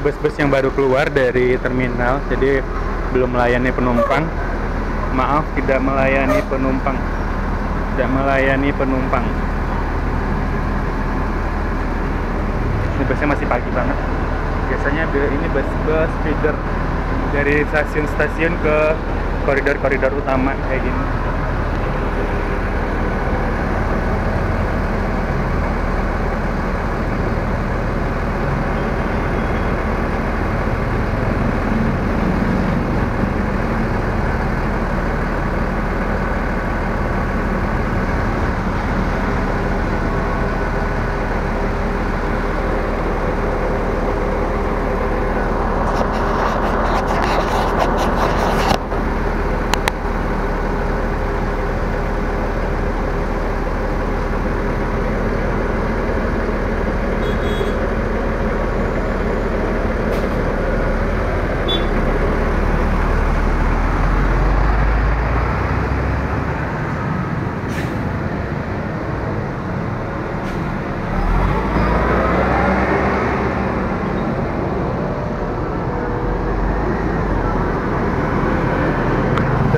bus-bus yang baru keluar dari terminal, jadi belum melayani penumpang. Maaf, tidak melayani penumpang. Tidak melayani penumpang. Ini busnya masih pagi banget. Biasanya ini bus-bus feeder dari stasiun-stasiun ke koridor-koridor utama kayak gini.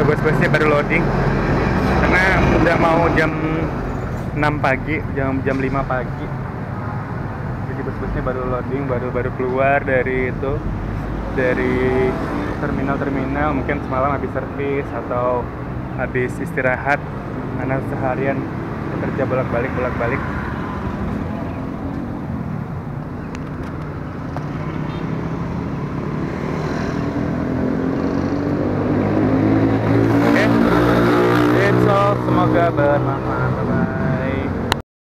Bus-busnya baru loading karena udah mau jam 6 pagi, jam jam 5 pagi. Jadi bus-busnya baru loading, baru baru keluar dari itu dari terminal-terminal mungkin semalam habis servis atau habis istirahat karena seharian kerja bolak-balik bolak-balik. Semoga bermanfaat. Bye-bye.